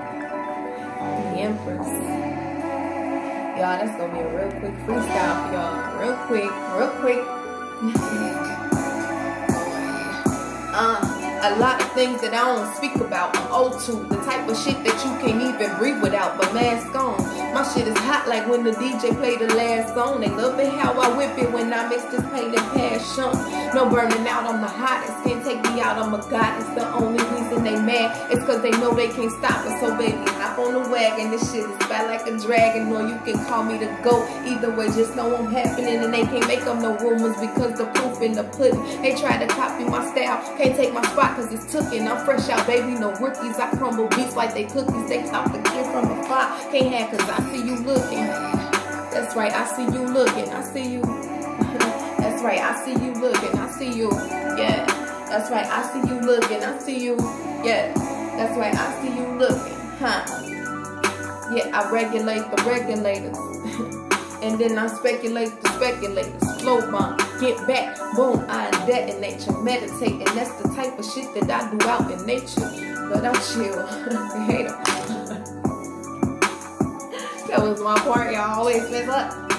The Empress. Y'all, that's gonna be a real quick freestyle y'all. Real quick, real quick. uh a lot of things that I don't speak about. I'm old to the type of shit that you can't even breathe without. But mask on, my shit is hot like when the DJ play the last song. They love it how I whip it when I mix this pain and passion. No burning out, I'm the hottest. Can't take me out, I'm a goddess. The only reason they mad is cause they know they can't stop us. So baby, hop on the wagon. This shit is bad like a dragon. Or you can call me the goat. Either way, just know I'm happening. And they can't make up no rumors because the proof in the pudding. They try to copy my style, can't take my spot cause it's tookin'. I'm fresh out, baby, no rookies. I crumble beats like they cookies. They top the kid from the fire. Can't have cause I see you looking. That's right, I see you looking. I see you. Right, I see you looking. I see you. Yeah. That's right, I see you looking. I see you. Yeah. That's right, I see you looking. Huh. Yeah, I regulate the regulators. and then I speculate the speculators. Flow bomb, get back, boom, I detonate you, meditate, and that's the type of shit that I do out in nature. But I chill, hate that was my part, y'all always mess up.